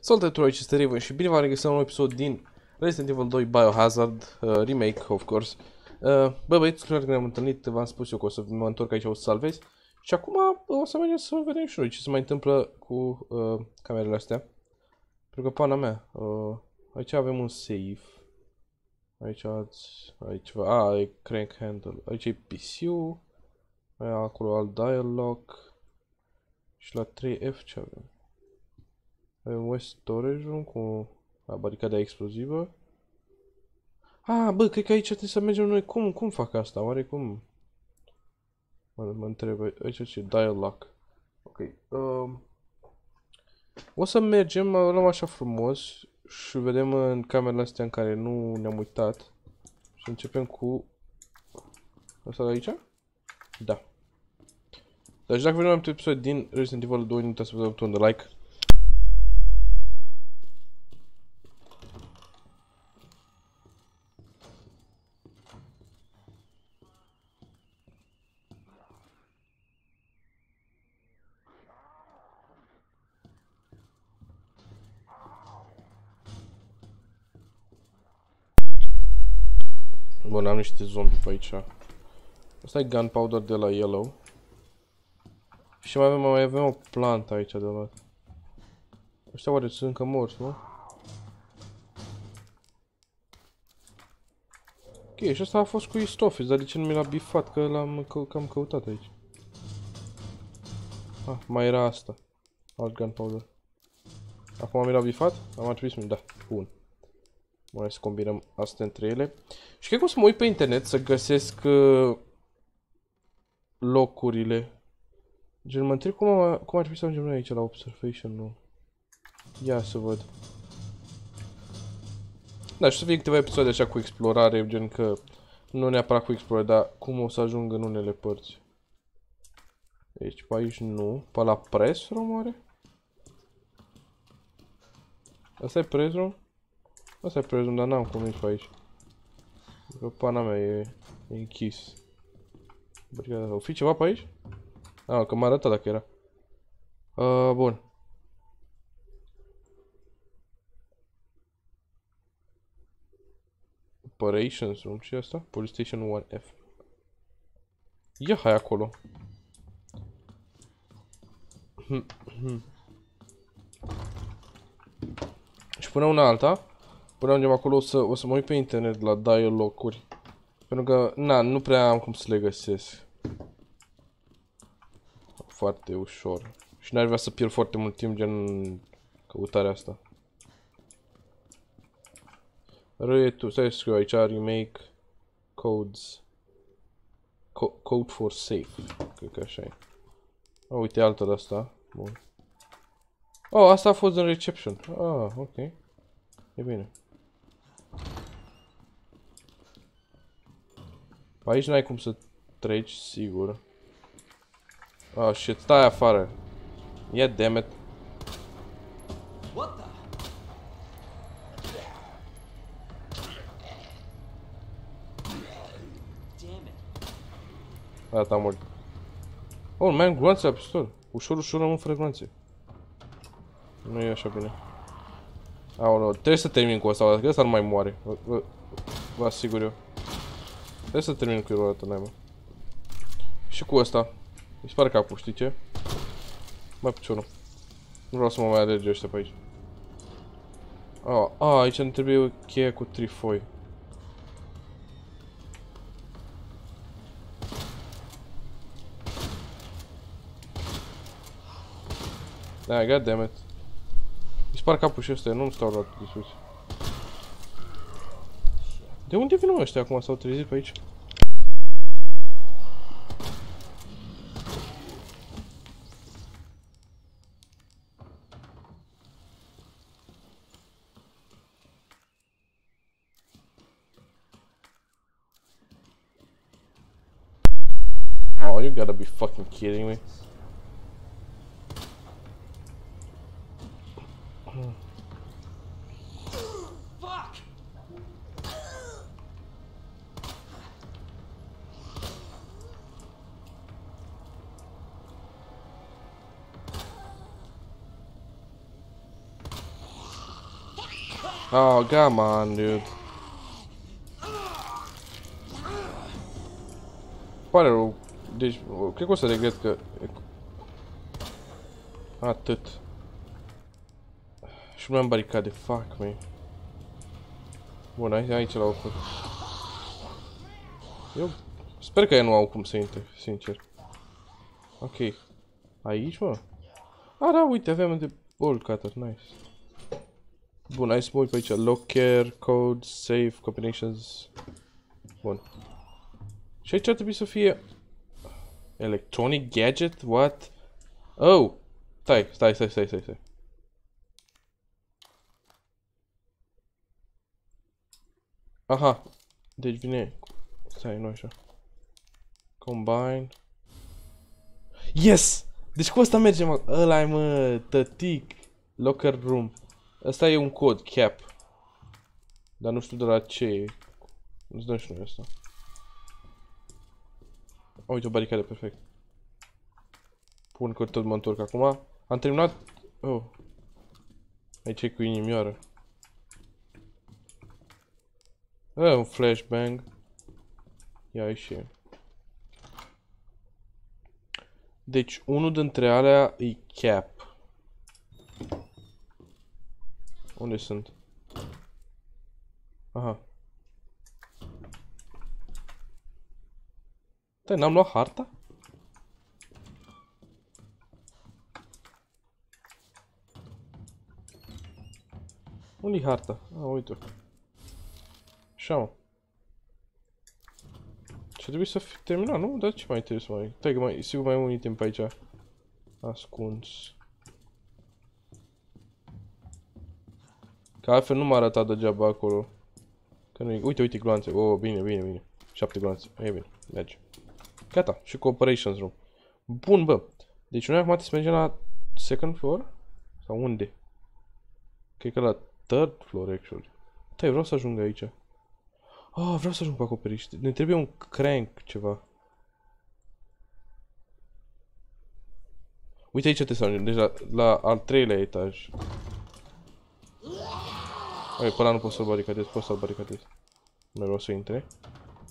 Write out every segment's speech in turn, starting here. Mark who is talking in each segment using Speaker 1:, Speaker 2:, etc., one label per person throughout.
Speaker 1: Salutare tuturor, aici este Raven și bine v-am regăsit la un nou episod din Resident Evil 2 Biohazard uh, Remake, of course. Uh, bă băieți, clar că ne-am întâlnit, v-am spus eu că o să mă întorc aici, o să salvez. Și acum o să mergem să vedem și noi ce se mai întâmplă cu uh, camerele astea. Pentru că pana mea, uh, aici avem un save. Aici ați, aici ceva, a, e crank handle. Aici e PC-ul. Acolo alt dialog. Și la 3F ce avem? Avem West Storage Room cu a, baricada explozivă. Ah, bă, cred că aici trebuie să mergem noi. Cum, cum fac asta? Oare cum? Mă, mă întreb, aici ce? Dialog. Ok. Um, o să mergem, luăm așa frumos și vedem în camerele astea în care nu ne-am uitat. Și începem cu... Asta de aici? Da. Deci dacă vedem un episod din Resident Evil 2, nu uitați să vă dați butonul de like. Bun, am niște zombi pe aici. Asta e gunpowder de la Yellow. Și mai avem, mai avem o plantă aici de la. Ăștia oare sunt încă morți, nu? Ok, și asta a fost cu East Office, dar de ce nu mi l-a bifat? Că l-am că am căutat aici. Ah, mai era asta. Alt gunpowder. Acum mi l-a bifat? Am trebuit să da, bun. Mai să combinăm astea între ele. Și cred că o să mă uit pe internet să găsesc uh, locurile. Gen, mă întreb cum, am, cum ar trebui să ajungem noi aici la observation, nu? Ia să văd. Da, și să fie câteva episoade așa cu explorare, gen că nu neapărat cu explorare, dar cum o să ajung în unele părți. Deci pe aici nu. Pe la press room oare? Asta e press room? Asta e press room, dar n-am cum nici pe aici. Că pana mea e, e închis. O fi ceva pe aici? Ah, că m-a arătat dacă era. Uh, bun. Operations room, ce asta? Police Station 1F. Ia hai acolo. Și până una alta, până ajungem acolo o să, o să mă uit pe internet la dialoguri. Pentru că, na, nu prea am cum să le găsesc. Foarte ușor. Și n-ar vrea să pierd foarte mult timp gen căutarea asta. Răie tu, stai să scriu aici, remake codes. Co code for safe. Cred că așa e. Oh, uite altă de asta. Bun. Oh, asta a fost în reception. Ah, ok. E bine. Aici n-ai cum să treci, sigur. Oh shit, stai afară. Yeah, damn it.
Speaker 2: What the? Damn it.
Speaker 1: Gata, am murit. Oh, mai am gloanțe la pistol. Ușor, ușor rămân fără gloanțe. Nu e așa bine. Aoleu, trebuie să termin cu asta, că ăsta nu mai moare. Vă, vă, vă asigur eu. Trebuie să termin cu el o dată, naima. Și cu ăsta. Îi spar capul, știi ce? Mai piciorul. Nu vreau să mă mai alerge ăștia pe aici. Ah, a, aici ne trebuie o cheie cu trifoi. Da, goddammit. Îi spar capul și ăsta, nu-mi stau la de sus. De unde vin ăștia acum? S-au trezit pe aici? Oh, you gotta be fucking kidding me. Oh, come on, dude. Pare rău. Deci, cred că o să regret că... Atât. Și nu am baricade, fuck me. Bun, aici, aici l-au făcut. Eu sper că ei nu au cum să intre, sincer. Ok. Aici, mă? A, da, uite, avem de ball cutter, nice. Bun, hai să mă uit pe aici. Locker, code, save, combinations. Bun. Și aici ar trebui să fie... Electronic gadget? What? Oh! Stai, stai, stai, stai, stai, stai. Aha. Deci vine... Stai, nu așa. Combine. Yes! Deci cu asta mergem, mă. Ăla e, mă, tătic. Locker room. Ăsta e un cod, cap. Dar nu știu de la ce e. Îți dăm și noi asta. Uite o baricadă, perfect. Pun că tot mă întorc acum. Am terminat... Oh. Aici e cu inimioară. Ah, un flashbang. Ia ieși. Deci, unul dintre alea e cap. Unde sunt? Aha. Stai, n-am luat harta? Unde-i harta? Ah, uite-o. Așa, mă. Și trebuie să fi terminat, nu? Dar ce mai trebuie să mai... Stai că mai, sigur mai e un item pe aici. Ascuns. Că altfel nu m-a arătat degeaba acolo. Că nu Uite, uite gloanțe. Oh, bine, bine, bine. Șapte gloanțe. E bine, merge. Gata, și cu operations room. Bun, bă. Deci noi acum trebuie să mergem la second floor? Sau unde? Cred că la third floor, actually. Stai, vreau să ajung aici. Oh, vreau să ajung pe acoperiș. Ne trebuie un crank, ceva. Uite aici te să ajungem, deci la, la al treilea etaj. Oi, pe ăla nu pot să-l baricadez, pot să-l baricadez. Nu vreau să intre.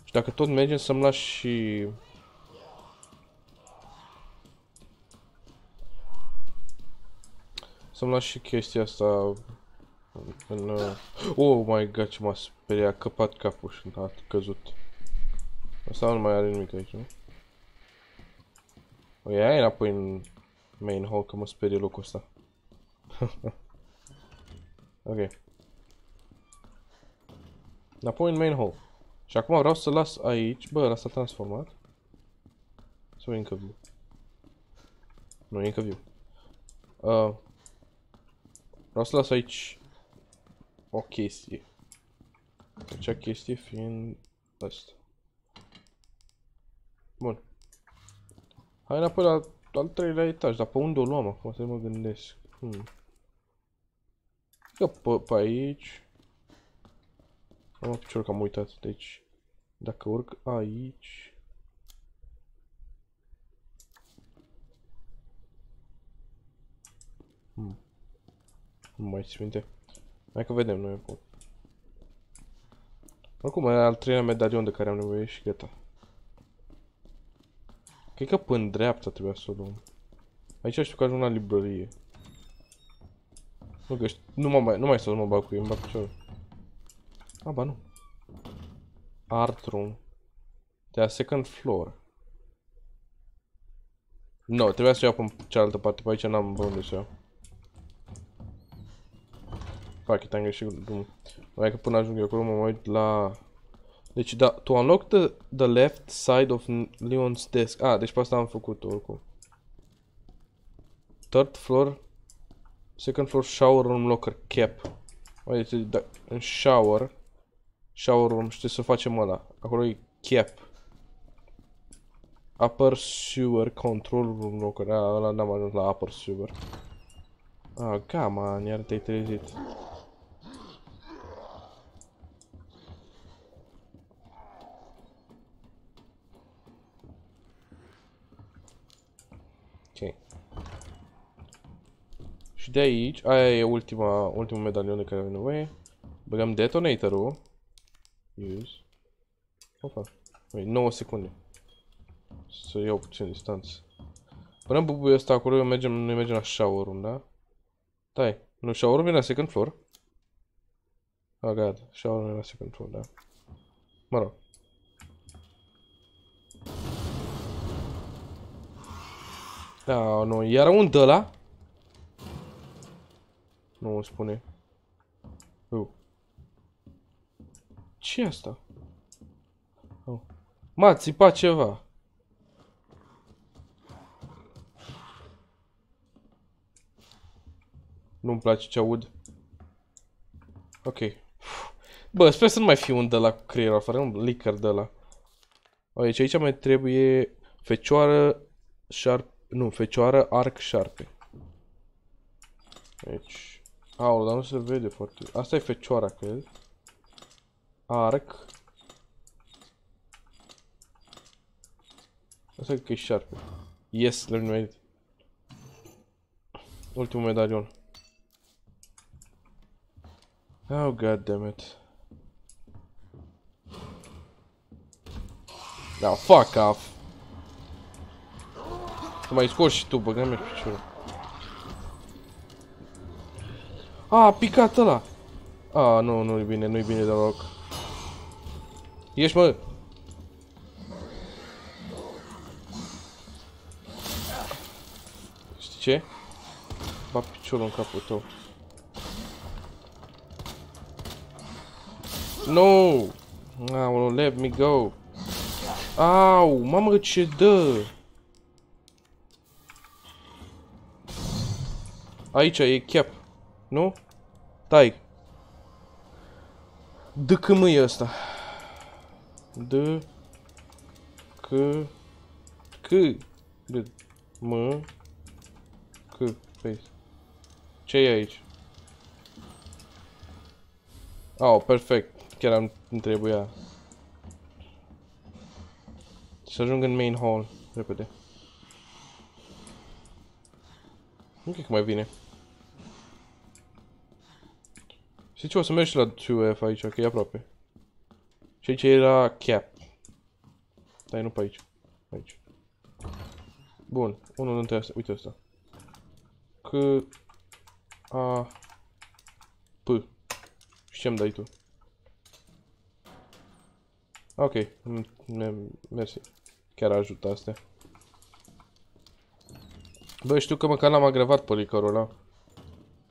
Speaker 1: Și dacă tot mergem să-mi lași și... Să-mi lași și chestia asta în... Uh... Oh my god, ce m-a speriat, a căpat capul și a căzut. Asta nu mai are nimic aici, nu? O ia înapoi în main hall, că mă sperie locul ăsta. ok. Înapoi în main hall. Și acum vreau să las aici. Bă, ăla s-a transformat. Sau e încă viu? Nu, e încă viu. Uh, vreau să las aici o chestie. Acea chestie fiind asta. Bun. Hai înapoi la al treilea etaj, dar pe unde o luăm acum să mă gândesc. Hmm. Că pe, pe aici... Am picior că am uitat, deci... Dacă urc aici... Hmm. Nu mai ți minte. Hai că vedem noi acum. Oricum, e al treilea medalion de care am nevoie și gata. Cred că până dreapta trebuia să o luăm. Aici știu că ajung la librărie. Nu, că nu, mă mai, nu mai stau să mă bag cu ei, îmi bag piciorul. A, ba nu. Art room. De la second floor. Nu, no, trebuia să iau pe cealaltă parte, pe aici n-am unde să iau. Fuck it, am greșit drumul. Mai că până ajung eu acolo mă uit la... Deci, da, to unlock the, the left side of Leon's desk. Ah, deci pe asta am făcut oricum. Third floor. Second floor shower room locker cap. Uite, da, în shower. Shower room, știi să facem ăla. Acolo e cap. Upper sewer control room locker. Ah, ăla n-am ajuns la upper sewer. Ah, gama, iar te-ai trezit. Și de aici, aia e ultima, ultimul medalion de care avem nevoie. Băgăm detonatorul. Use. Opa. Ui, 9 secunde. Să iau puțin distanță. Până bubuie ăsta acolo, eu mergem, noi mergem la shower da? Stai, nu, shower vine la second floor? Oh god, shower vine la second floor, da. Mă rog. Da, nu, iar un de la? Nu îmi spune. Uh. Ce e asta? Oh. M-a țipat ceva. Nu-mi place ce aud. Ok. Bă, sper să nu mai fiu un de la cu creierul afară, un licker de la. Aici, aici mai trebuie fecioară, șarp, nu, fecioară, arc, șarpe. Deci, aul, dar nu se vede foarte. Asta e fecioara, cred. Arc. Asta că e șarpe. Yes, le made Ultimul medalion. Oh, god damn it. Da, fuck off. Să mai scos și tu, băgăm-mi piciorul. A, a picat ăla. A, nu, nu e bine, nu e bine deloc. Ești, mă! Știi ce? Ba piciorul în capul tău. No! Aolo, let me go. Au, mamă ce dă! Aici e cap. Nu? Tai. D c m e ăsta. D c c D m c face. Ce e aici? Oh, perfect. Chiar am trebuia. Să ajung în main hall. Repede. Nu cred că mai vine. Știi ce, o să mergi la 2F aici, că e aproape. Și aici era cap. Dar nu pe aici. Aici. Bun, unul dintre astea, uite asta. C A P. Și ce-mi dai tu? Ok, mersi. Chiar ajută astea. Bă, știu că măcar l-am agravat pe ăla.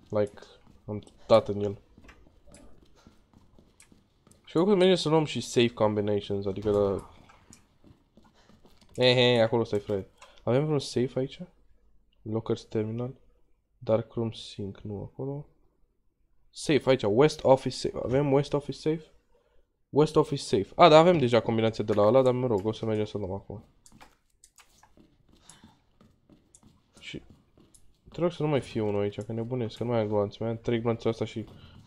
Speaker 1: Like, am dat în el. Și eu mergem să luăm și safe combinations, adică la... Hehe, acolo stai, Fred. Avem vreun safe aici? Lockers terminal. Dark room sync, nu acolo. Safe aici, West Office safe. Avem West Office safe? West Office safe. A, da, avem deja combinația de la ăla, dar mă rog, o să mergem să luăm acum. Și... Te rog să nu mai fie unul aici, că nebunesc, că nu mai am glanțe. Mai am 3 glanțe asta și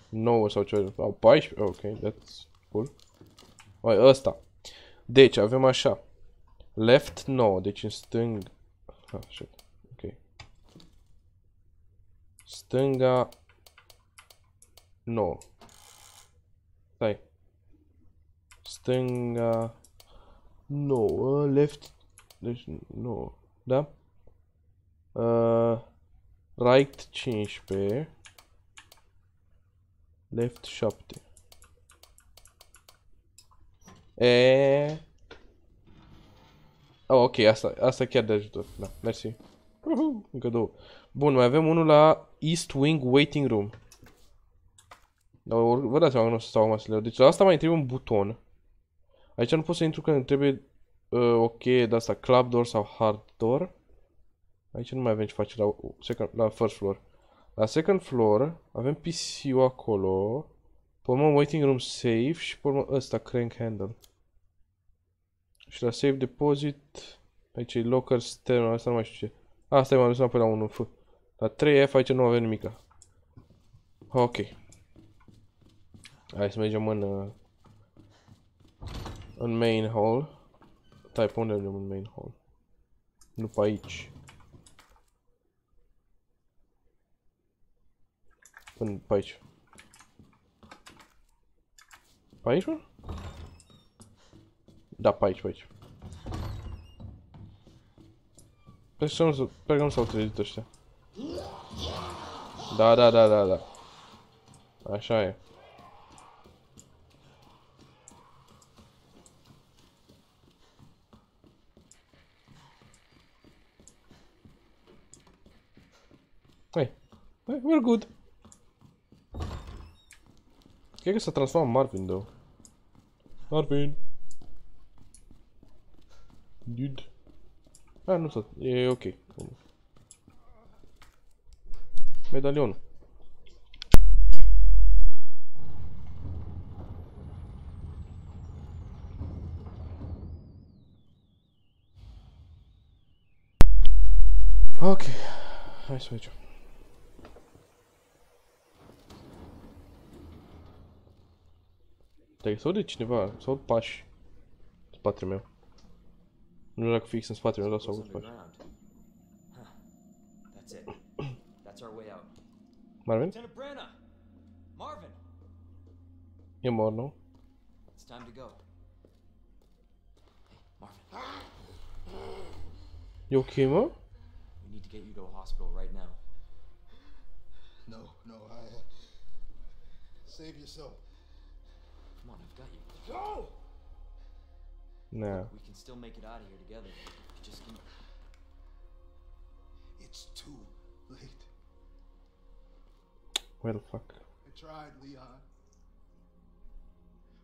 Speaker 1: 9 sau ceva. Au 14? Ok, that's cool. Oi, ăsta. Deci, avem așa. Left 9, deci în stâng... Ah, shit. Ok. Stânga 9. Stai. Stânga 9, left, deci 9, da? Uh, right 15, left 7. E... Oh, ok, asta, asta chiar de ajutor. Da, mersi. Uhu, încă două. Bun, mai avem unul la East Wing Waiting Room. Dar vă dați seama că nu o să stau masele. Deci la asta mai trebuie un buton. Aici nu pot să intru că îmi trebuie uh, ok de asta, club door sau hard door. Aici nu mai avem ce face la, second, la first floor. La second floor avem PC-ul acolo. Pe urmă waiting room safe și pe urmă ăsta crank handle. Și la save deposit, aici e locker stereo, asta nu mai știu ce. Asta e m-am dus înapoi la 1 F. La 3F aici nu avem nimica. Ok. Hai să mergem în... Uh, în main hall. Stai, pe unde mergem în main hall? Nu pe aici. Până pe aici. Pe aici, mă? Da, pe aici, pe aici. Pe să s- sper că nu s-au trezit ăștia. Da, da, da, da. Așa e. Hai, hai, we're good. Cred că s-a transformat Marvin, though. Marvin. Dude. Ah, nu s-a... E ok. Medalionul. Ok. Hai să mergem. Dacă se aude cineva, se aud pași în spatele meu. Nu știu dacă fix în spatele meu, dar se
Speaker 2: Goes
Speaker 1: aud pași.
Speaker 2: underground. Huh. That's it. That's our way out.
Speaker 1: Marvin?
Speaker 2: Lieutenant Branna! Marvin!
Speaker 1: E mor, nu?
Speaker 2: It's time to go. Hey, Marvin.
Speaker 1: E ok, mă?
Speaker 2: We need to get you to a hospital right now.
Speaker 3: No, no, I. Uh, save yourself.
Speaker 2: Come on, I've got you.
Speaker 3: Go!
Speaker 1: Nah.
Speaker 2: We can still make it out of here together. You just can.
Speaker 3: It's too late.
Speaker 1: Where the fuck.
Speaker 3: I tried, Leon.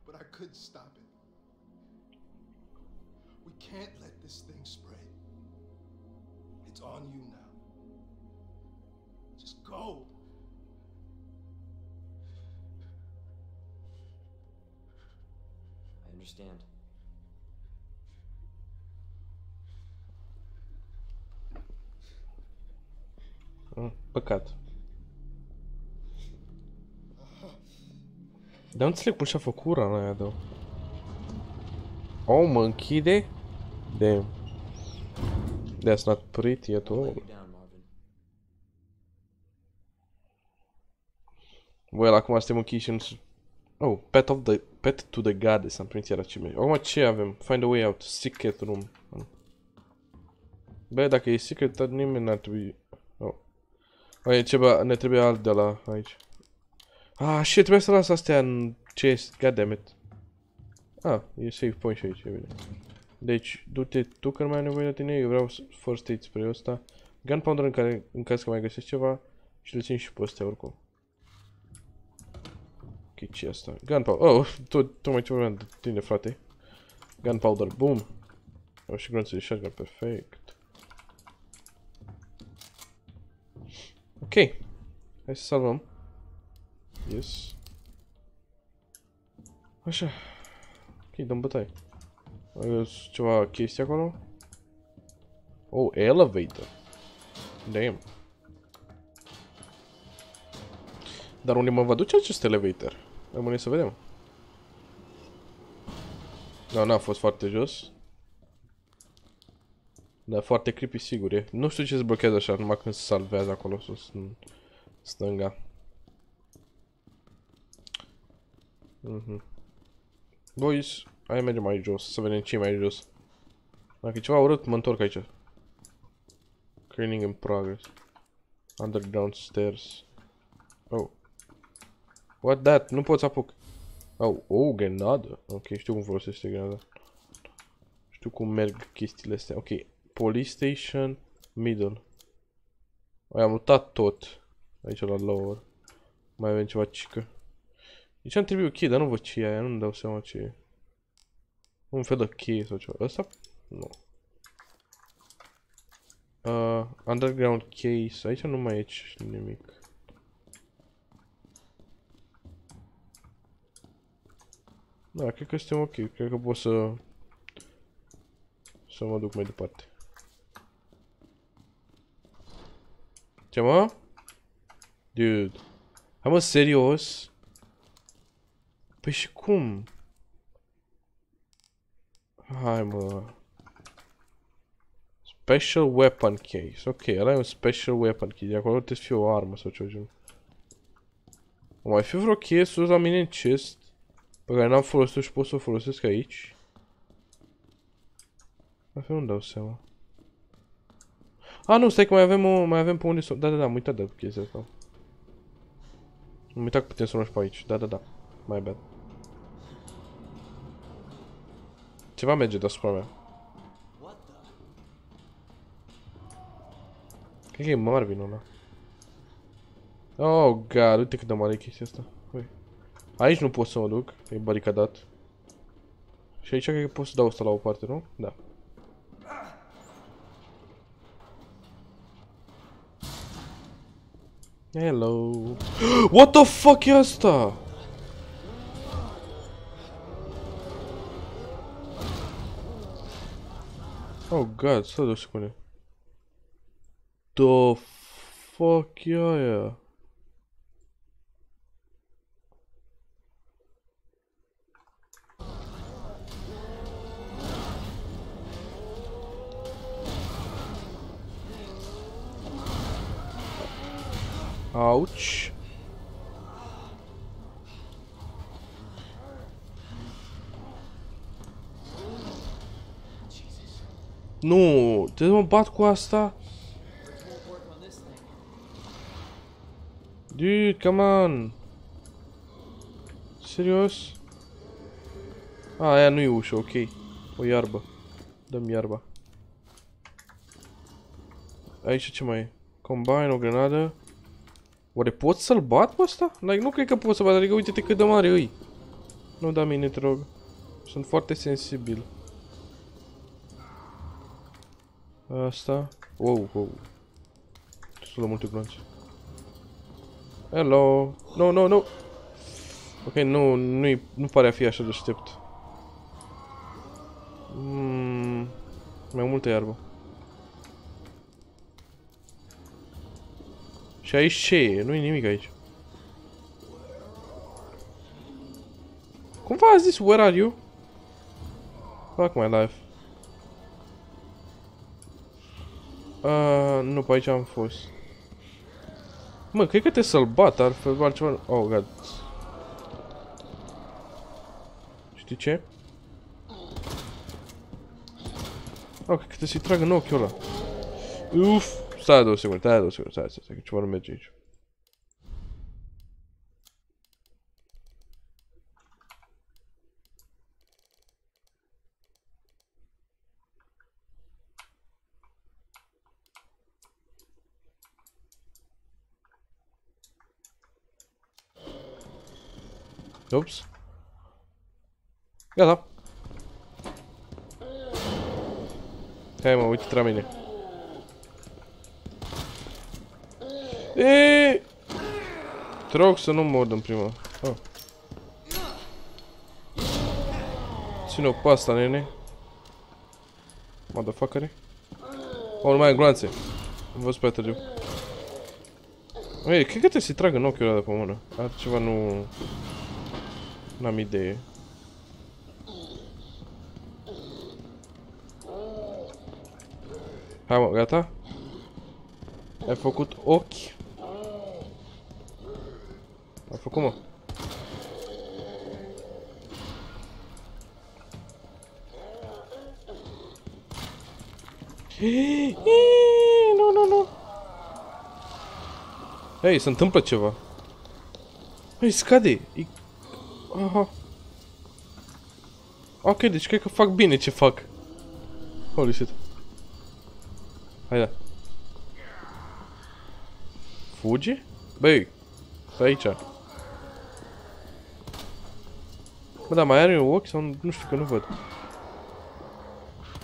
Speaker 3: But I couldn't stop it. We can't let this thing spread. It's on you now. Just go.
Speaker 2: Understand.
Speaker 1: Mm, Păcat. Dar nu înțeleg cum și-a făcut rana aia, though. Oh, mă închide? Damn. That's not pretty at all.
Speaker 2: you down, Marvin.
Speaker 1: Well, acum suntem închiși în... Oh, pet of the... Pet to the goddess, am primit iar achievement. Acum ce avem? Find a way out. Secret room. Bă, dacă e secret, dar nimeni n-ar trebui... Oh. Oh, e ceva... Ne trebuie alt de la aici. Ah, shit, trebuie să las astea în chest. Goddammit. Ah, e save point și aici, e bine. Deci, du-te tu că nu mai ai nevoie de tine, eu vreau s- first aid spray ăsta. Gunpowder în, care, în caz că mai găsesc ceva și le țin și pe astea oricum. Ok, ce e asta? Gunpowder. Oh, tot, tocmai ce vorbeam de tine, frate. Gunpowder, boom. Au și grunțe de shotgun, perfect. Ok. Hai să salvăm. Yes. Așa. Ok, dăm bătaie. Ai ceva chestii acolo? Oh, elevator. Damn. Dar unde mă va duce acest elevator? Rămâne să vedem. Da, n-a fost foarte jos. Dar foarte creepy sigur e. Nu știu ce se blochează așa, numai când se salvează acolo sus în stânga. Mhm. Boys, hai mergem mai jos, să vedem ce e mai jos. Dacă e ceva urât, mă întorc aici. Cleaning in progress. Underground stairs. Oh. What that? Nu pot să apuc. Oh, oh, grenadă. Ok, știu cum folosește grenada. Știu cum merg chestiile astea. Ok, police station, middle. Ai am mutat tot. Aici la lower. Mai avem ceva cică. Deci am trebuie o cheie, dar nu văd ce e aia, nu-mi dau seama ce e. Un fel de cheie sau ceva. Ăsta? Nu. Uh, underground case. Aici nu mai e ce- nimic. Da, cred că suntem ok. Cred că pot să... Să mă duc mai departe. Ce mă? Dude. Hai mă, serios? Păi și cum? Hai mă. Special weapon case. Ok, ăla e un special weapon case. De acolo trebuie să fie o armă sau ceva genul. O mai fi vreo cheie sus la mine în chest? Pe care n-am folosit și pot să o folosesc aici. Altfel nu-mi dau seama. A, nu, stai că mai avem o, mai avem pe unde să... Da, da, da, am uitat de chestia asta. Am uitat că putem să luăm și pe aici. Da, da, da. Mai bad. Ceva merge deasupra mea. Cred că e Marvin ăla. Oh, god, uite cât de mare e chestia asta. Aici nu pot să mă duc, e baricadat. Și aici cred că pot să dau asta la o parte, nu? Da. Hello. What the fuck e asta? Oh god, stai de o secundă. The fuck e aia? Ouch. Nu, te mă bat cu asta? Dude, come on. Serios? A, aia nu e ok. O iarbă. Dăm iarba. Aici ce mai e? Combine, o grenadă. Oare pot să-l bat pe ăsta? Like, nu cred că pot să bat, adică uite-te cât de mare îi. Nu da mine, te rog. Sunt foarte sensibil. Asta. Wow, wow. Destul de multe glonțe. Hello. No, no, no. Ok, nu, nu, nu pare a fi așa deștept. Mm, mai multă iarbă. Și aici ce șe? Nu-i nimic aici. Cum v-a zis where are you? Fuck my life. Uh, nu, pe aici am fost. Mă, cred că te să-l bat, altfel altceva... Oh, god. Știi ce? Oh, cred că te să-i trag în ochiul ăla. Uf! Stai două secunde, stai două secunde, stai, stai, stai, că ceva nu merge aici. Ups. Gata. Hai mă, uite la mine. Eee! Te rog să nu mord în prima. Oh. Ține-o pe asta, nene. Motherfuckere. Oh, nu mai am gloanțe. Am văzut pe târziu. Ei, cred că trebuie să-i trag în ochiul ăla de pe mână. Altceva nu... N-am idee. Hai mă, gata? Ai făcut ochi? Ai făcut mă? Nu, nu, nu. Hei, se întâmplă ceva. Hei, scade. E... Aha. Ok, deci cred că fac bine ce fac. Holy shit. Hai da. Fugi? Băi, stai aici. Bă, dar mai are un ochi sau nu știu că nu văd.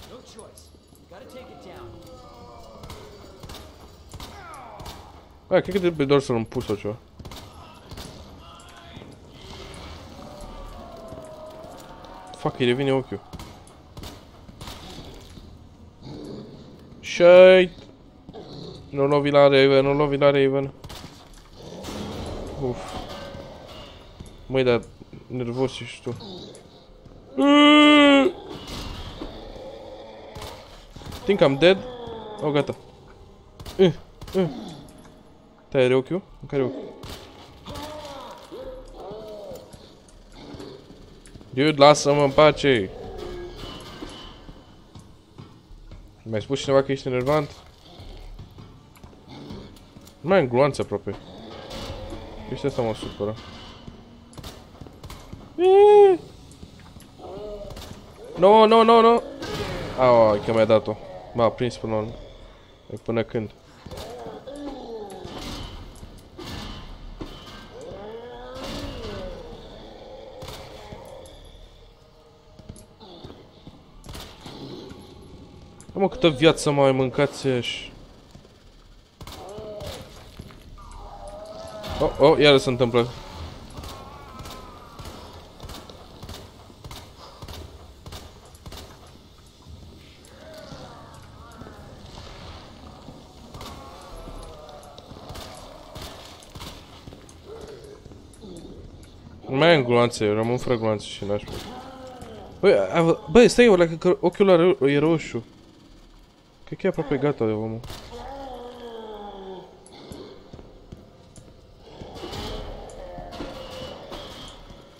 Speaker 2: No choice. Gotta take it down.
Speaker 1: Bă, cred că trebuie doar să-l împus sau ceva. Fuck, îi revine ochiul. Shit! Nu lovi la Raven, nu lovi la Raven. Uf. Măi, dar nervos ești tu. Mm. Think I'm dead. Oh, gata. Uh, uh. Te are ochiul? În care ochi? Dude, lasă-mă în pace! Mi-ai spus cineva că ești enervant? Nu mai am gloanțe aproape. Ești asta mă supără. Eee! No, no, no, no! Au, că mi-a dat-o. M-a prins până la urmă. Până când? Da, mă, câtă viață mai mâncați și... Oh, oh, iară se întâmplă. Nu mai am gloanțe, eu rămân fără gloanțe și n-aș Băi, a- băi, stai ăla, că ochiul ăla ro- e roșu. Cred că e aproape gata de omul.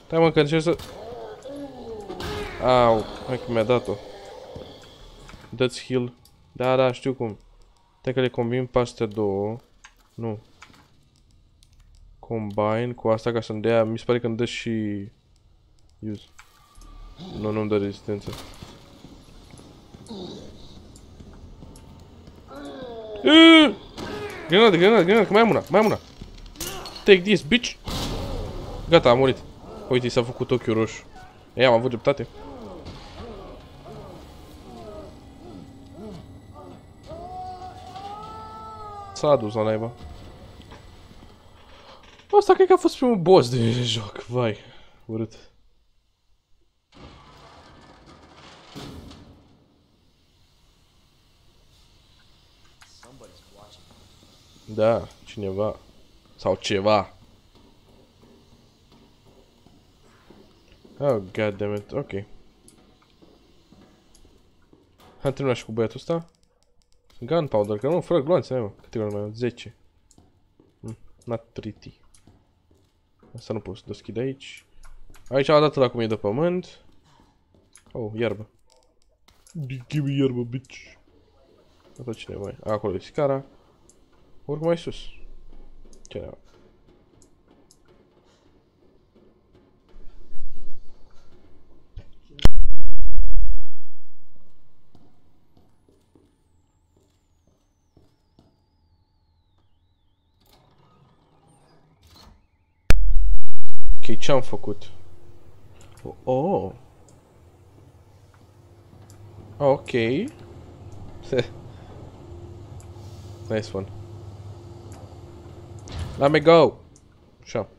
Speaker 1: Stai mă, că încerc să... Au, hai că mi-a dat-o. Dă-ți heal. Da, da, știu cum. Stai că le combin pe astea două. Nu. Combine cu asta ca să-mi dea... Mi se pare că îmi dă și... Use. Nu, nu-mi dă rezistență. Aaaa! Grenadă, grenadă, grenadă, că mai am una, mai am una. Take this, bitch! Gata, a murit. Uite, s-a făcut ochiul roșu. Ei, am avut dreptate. S-a dus la naiba. Asta cred că a fost primul boss de joc, vai. Urât.
Speaker 2: Somebody's watching.
Speaker 1: Da, cineva. Sau ceva. Oh, god damn it. Ok. Am terminat și cu băiatul ăsta. Gunpowder, că nu, fără gloanțe, mai mă. Câte gloanțe mai am? 10. Mm, not pretty. Asta nu pot să deschid aici. Aici a dat la cum e de pământ. Oh, iarbă. Give me iarbă, bitch. Asta cine mai? Acolo e scara. Urc mai sus. Ce ce am făcut? Oh. oh. Ok. nice one. Let me go! Așa.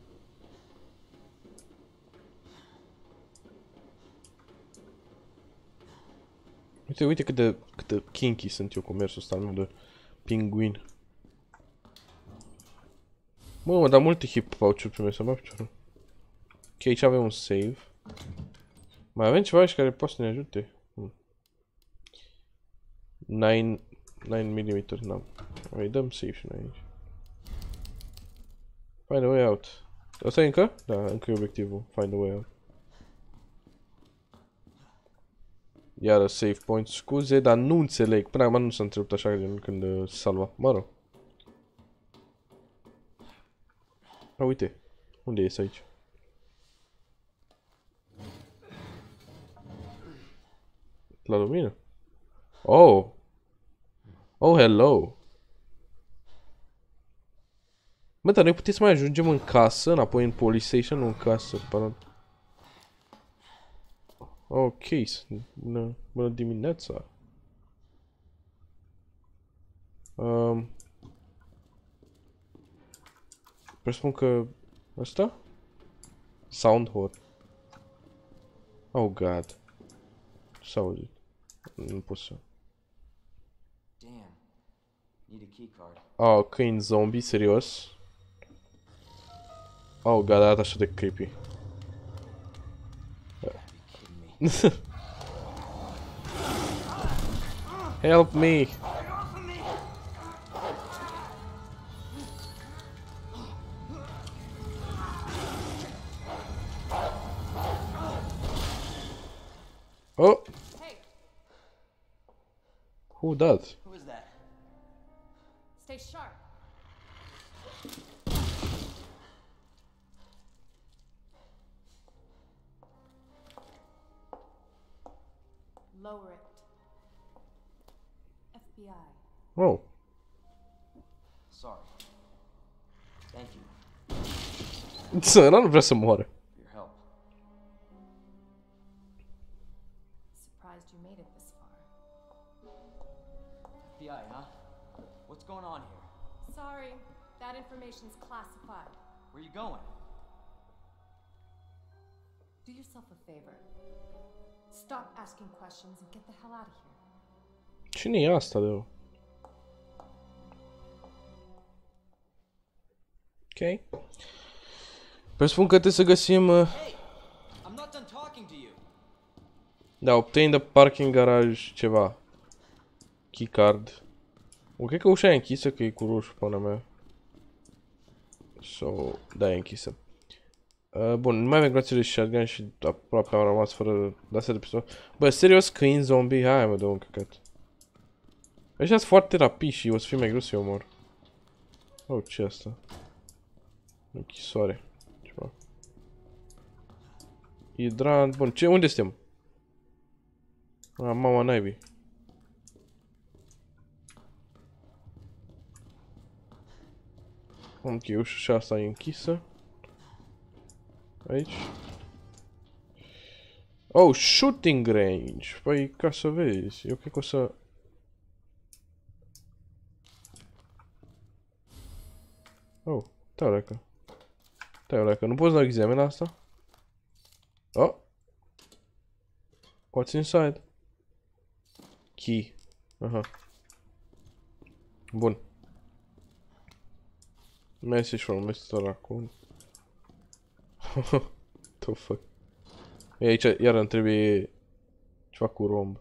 Speaker 1: Uite, uite cât de, cât de kinky sunt eu cu mersul ăsta al meu de pinguin. Mă, mă, dar multe hip pouch-uri primesc să mă piciorul. Ok, aici avem un save. Mai avem ceva aici care poate să ne ajute. Hmm. 9 9 mm, n-am. Mai dăm save și noi aici. Find a way out. Asta e încă? Da, încă e obiectivul. Find a way out. Iară save point. Scuze, dar nu înțeleg. Până acum nu s-a întrerupt așa gen când uh, salva. Mă rog. A, uite. Unde ies aici? La lumină? Oh! Oh, hello! Bă, dar noi putem să mai ajungem în casă, înapoi în police station, nu în casă, pardon. Ok, bună, bună dimineața. Um, presupun că ăsta? Sound hole. Oh god. S-a auzit. Nu pot să...
Speaker 2: Damn. Need a key card.
Speaker 1: Oh, câini zombie, serios? Oh, god, arată așa de creepy.
Speaker 2: Kidding me.
Speaker 1: Help me! Who does?
Speaker 2: Who is that?
Speaker 4: stay sharp. Lower it. FBI.
Speaker 1: Oh,
Speaker 2: Sorry. Thank you
Speaker 1: ăla nu vrea să moară.
Speaker 2: Where you going?
Speaker 4: Do yourself a favor. Stop asking questions and get the hell out of here.
Speaker 1: Cine e asta de Ok. Presupun că trebuie să găsim... Uh,
Speaker 2: Hey! I'm not done talking to you.
Speaker 1: da, obtain the parking garage ceva. Keycard. O, cred că ușa e închisă, că e cu roșu până mea. So, da, e închisă. Uh, bun, nu mai avem grație de shotgun și aproape am rămas fără de-astea de pistol. Bă, serios, câini zombie? Hai mă, dă un căcat. Ăștia sunt foarte rapizi și o să fie mai greu să-i omor. Oh, ce asta? Închisoare. Ceva. Hidrant. Bun, ce, unde suntem? Ah, mama naibii. Ok, ușa și asta e închisă. Aici. Oh, shooting range. Păi, ca să vezi. Eu cred că o să... Oh, stai leacă. Stai leacă, nu poți da examen asta? Oh. What's inside? Key. Aha. Bun. Message from Mr. Raccoon. the fuck? E aici, iar îmi trebuie ceva cu romb.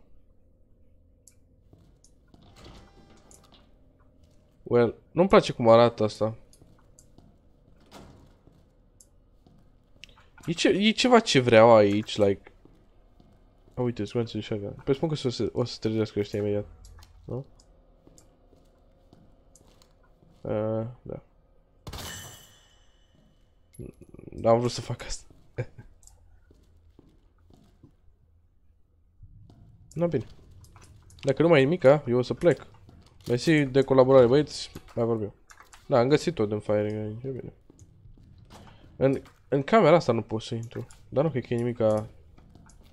Speaker 1: Well, nu-mi place cum arată asta. E, ce, e ceva ce vreau aici, like... Oh, uite, scoate și așa. Păi spun că o să, o să trezească ăștia imediat. Nu? Uh, da. N-am vrut să fac asta. Na bine. Dacă nu mai e nimica, eu o să plec. Mersi de colaborare, băieți. Mai vorbim. Da, am găsit tot în firing aici, e bine. În, în camera asta nu pot să intru. Dar nu cred că e nimica...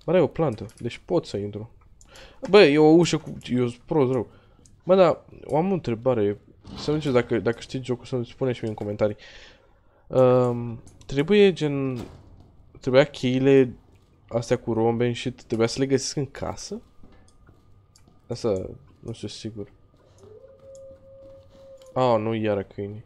Speaker 1: Bă, e o plantă, deci pot să intru. Bă, e o ușă cu... Eu sunt prost rău. Bă, da, am o întrebare. Să nu știu dacă, dacă știți jocul, să-mi spuneți și mie în comentarii. Um, trebuie gen... Trebuia cheile astea cu romben și trebuia să le găsesc în casă? Asta nu sunt sigur. Ah, nu iară câini.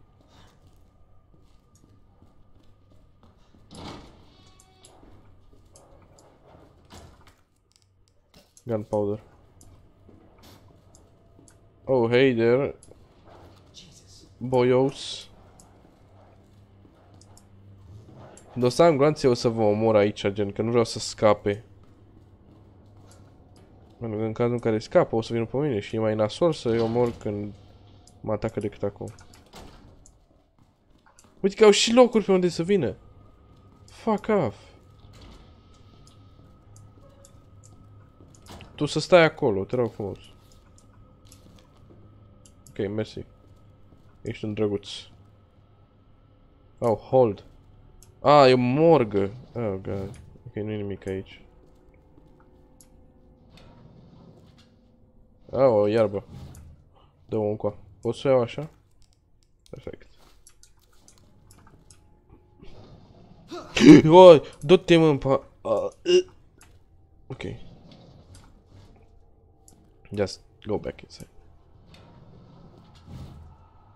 Speaker 1: Gunpowder. Oh, hey there,
Speaker 2: Jesus.
Speaker 1: boyos. Când o să am glanțe o să vă omor aici, gen, că nu vreau să scape. Pentru că în cazul în care scapă o să vină pe mine și e mai nasol să-i omor când mă atacă decât acum. Uite că au și locuri pe unde să vină. Fuck off. Tu să stai acolo, te rog frumos. Ok, mersi. Ești un drăguț. Oh, hold. Ah, e o morgă. Oh, god. Ok, nu e nimic aici. Ah, o iarbă. Dă-o încoa. Pot să o iau așa? Perfect. oh, dă-te mă în pa... Uh, uh. Ok. Just go back inside.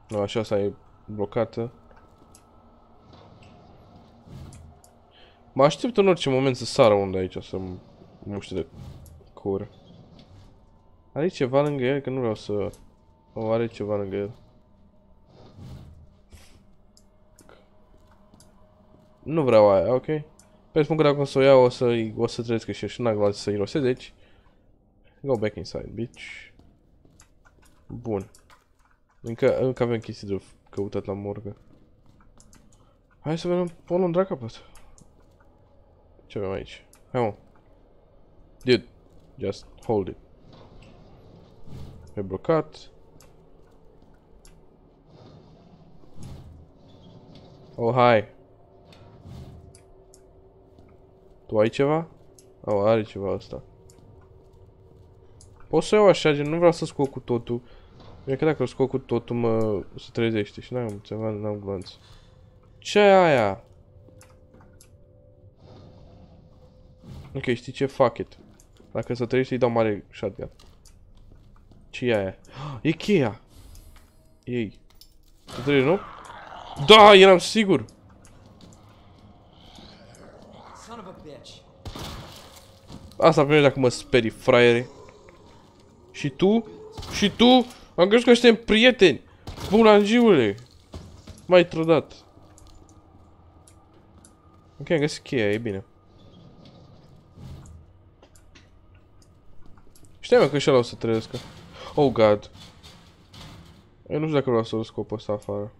Speaker 1: Nu, așa asta e blocată. Mă aștept în orice moment să sară unde aici, să muște de cur. Are ceva lângă el? Că nu vreau să... O, are ceva lângă el. Nu vreau aia, ok? Presupun că dacă o să o iau, o să, o să trăiesc și și n-am să irosesc, deci... Go back inside, bitch. Bun. Încă, încă avem chestii de căutat la morgă. Hai să vedem pe unul drac capăt. Ce avem aici? Hai mă. Dude, just hold it. E blocat. Oh, hai. Tu ai ceva? Oh, are ceva asta. Pot să iau așa, gen, nu vreau să scot cu totul. Bine că dacă îl scot cu totul mă se trezește și n-am ceva, n-am glanț. ce e aia? Ok, știi ce? Fuck it. Dacă se trezește îi dau mare shotgun. ce e aia? E cheia! Ei. Se trezește, nu? Da, eram sigur!
Speaker 2: Son of a bitch.
Speaker 1: Asta pe dacă mă sperii, fraiere. Și tu? Și tu? Am crezut că suntem prieteni. Bulangiule. Mai trădat. Ok, am găsit cheia, e bine. Știam că și ăla o să trăiască. Oh, God. Eu nu știu dacă vreau să-l scop ăsta afară.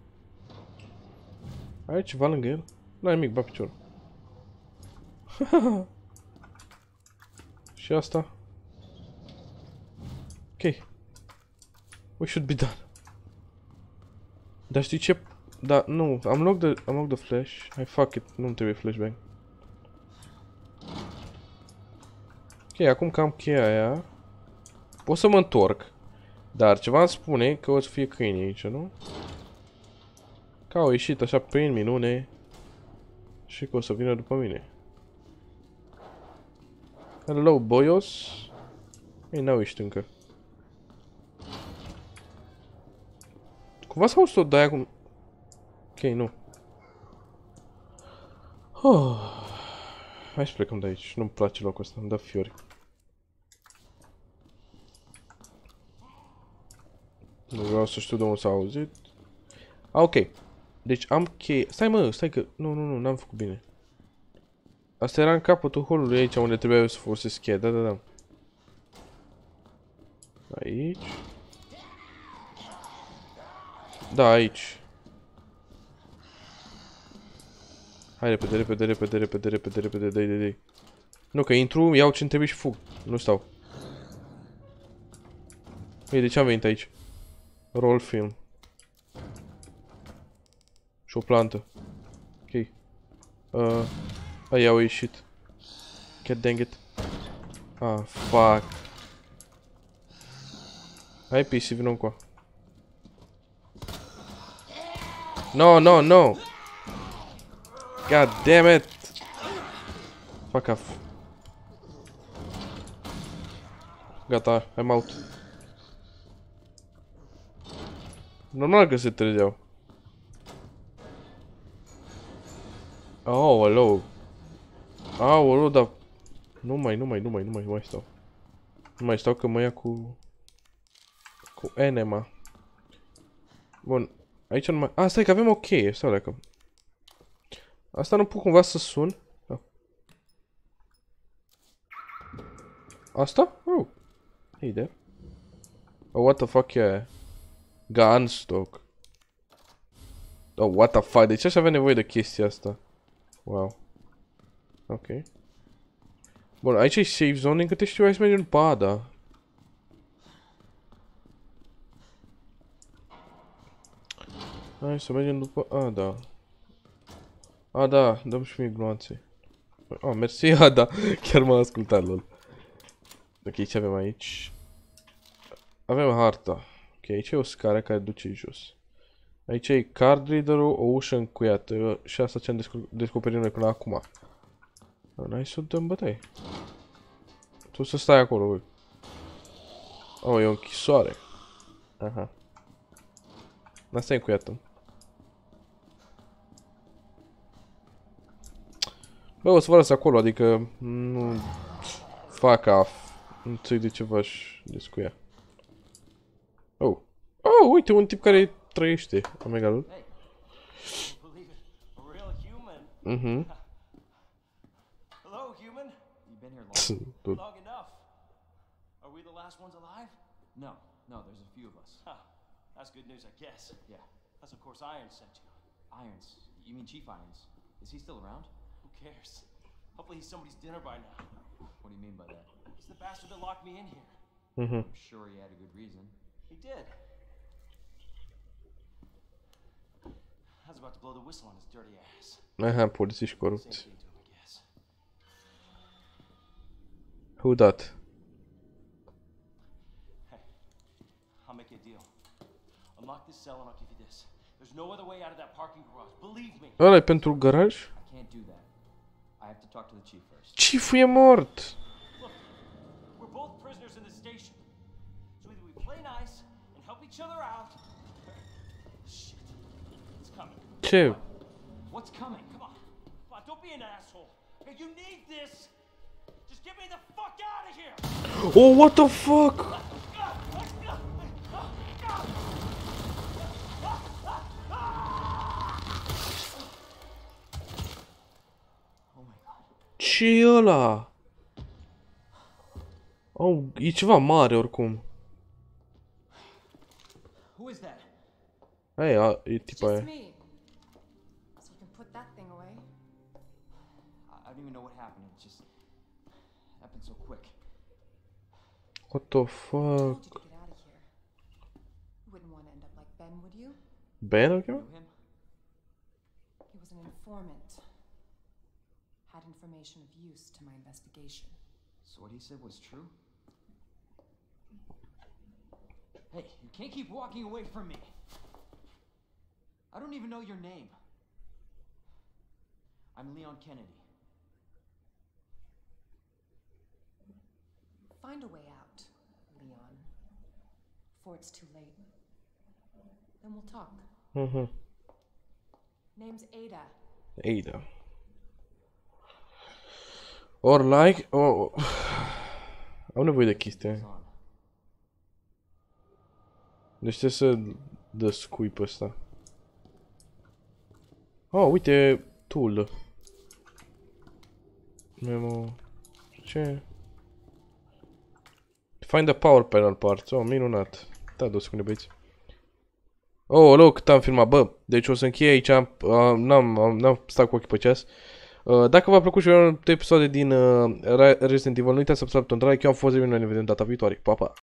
Speaker 1: Ai ceva lângă el? N-ai nimic, ba piciorul. Și asta? Ok. We should be done. Dar știi ce? Da, nu, am loc de, am loc de flash. Hai, fuck it, nu-mi trebuie flashbang. Ok, acum că am cheia aia, pot să mă întorc. Dar ceva îmi spune că o să fie câini aici, nu? Că au ieșit așa prin minune și că o să vină după mine. Hello, boyos. Ei, n-au ieșit încă. Cumva s-a auzit o de cum... Ok, nu. Oh. Hai să plecăm de aici. Nu-mi place locul ăsta, îmi dă fiori. Nu vreau să știu de unde s-a auzit. Ah, ok. Deci am cheie... Stai mă, stai că... Nu, nu, nu, n-am făcut bine. Asta era în capătul holului aici unde trebuia să folosesc cheia. Da, da, da. Aici. Da, aici. Hai repede, repede, repede, repede, repede, repede, dai, dai, dai. Nu, că intru, iau ce-mi trebuie și fug. Nu stau. Ei, de ce am venit aici? Roll film. Și o plantă. Ok. Uh, aia au ieșit. God dang it. Ah, fuck. Hai, PC, vină încoa. No, no, no! God damn it! Fuck off. Gata, I'm out. Normal că se trezeau. Oh, hello. Aoleu, dar... Nu mai, nu mai, nu mai, nu mai, nu mai stau. Nu mai stau că mă ia cu... Cu enema. Bun, Aici nu mai... A, stai că avem o cheie. Stai dacă... Asta nu pot cumva să sun? Da. Asta? Oh. Hey there. Oh, what the fuck e aia? Gunstock. Oh, what the fuck? De ce aș avea nevoie de chestia asta? Wow. Ok. Bun, aici e safe zone, din câte știu, hai să mergem pe Ada. Hai să mergem după... A, da. A, da, dăm și mie gloanțe. A, mersi, a, da. Chiar m-a ascultat, lol. Ok, ce avem aici? Avem harta. Ok, aici e o scară care duce jos. Aici e card reader-ul, o ușă încuiată și asta ce am descoperit noi până acum. Hai să dăm bătaie. Tu să stai acolo, băi. Oh, e o închisoare. Aha. Asta e încuiată. Bă, o să vă las acolo, adică nu fac af. Nu înțeleg de ce v-aș descuia. Oh. Oh, uite, un tip care trăiește. Am egal.
Speaker 2: Believe it, a real human.
Speaker 1: Mhm.
Speaker 2: been here long?
Speaker 5: Long enough. Are we the last ones alive?
Speaker 2: No, no, there's a few of us.
Speaker 5: Huh. That's good news, I guess.
Speaker 2: Yeah.
Speaker 5: That's of course Iron sent you.
Speaker 2: Irons. You mean Chief Irons? Is he still around?
Speaker 5: Who cares? Hopefully he's somebody's dinner by now.
Speaker 2: What do you mean by that?
Speaker 5: He's the bastard that locked me in here.
Speaker 1: Mhm.
Speaker 2: I'm sure he had a good reason.
Speaker 5: He did. I was about to blow the whistle on his dirty ass.
Speaker 1: Aha, polițiști
Speaker 5: Same
Speaker 1: corupți.
Speaker 5: thing to him, I guess.
Speaker 1: Who dat?
Speaker 5: Hey, I'll make you a deal. Unlock this cell and I'll give you this. There's no other way out of that parking garage. Believe me.
Speaker 1: ăla pentru garaj?
Speaker 2: I can't do that. I have to talk to the chief first.
Speaker 1: Chifu e mort!
Speaker 5: Look, we're both prisoners in the station. So either we play nice and help each other out. Shit. It's coming.
Speaker 1: Ce?
Speaker 2: What's coming?
Speaker 5: Come on. Come on, don't be an asshole. Hey, you need this. Just get me the fuck out of here.
Speaker 1: Oh, what the fuck?
Speaker 2: Oh my god.
Speaker 1: ce e ăla? Oh, e ceva mare oricum.
Speaker 2: Who is that?
Speaker 1: Aia, a- e tipa
Speaker 4: Just
Speaker 1: aia.
Speaker 2: Even know what happened. It just happened so quick.
Speaker 1: What the
Speaker 4: I
Speaker 1: fuck?
Speaker 4: told you to get out of here. You wouldn't want to end up like Ben, would you?
Speaker 1: Ben o cheamă?
Speaker 2: Knew him?
Speaker 4: He was an informant. Had information of use to my investigation.
Speaker 2: So what he said was true? Hey, you can't keep walking away from me. I don't even know your name. I'm Leon Kennedy.
Speaker 4: Find a way out, Leon. Before it's too late. Then we'll talk.
Speaker 1: Mm-hmm.
Speaker 4: Name's Ada.
Speaker 1: Ada. Or like... Oh, am nevoie de.
Speaker 2: On.
Speaker 1: Deci trebuie să descui pe ăsta. Oh, uite, tool. Memo... Ce? Find the power panel parts. Oh, minunat. Da, două secunde, băieți. Oh, alo, cât am filmat. Bă, deci o să închei aici. Uh, n-am, am- n-am stat cu ochii pe ceas. Uh, dacă v-a plăcut și un episoade din uh, Resident Evil, nu uitați să apăsați butonul de like. Eu am fost Zemin, noi ne vedem data viitoare. Pa, pa!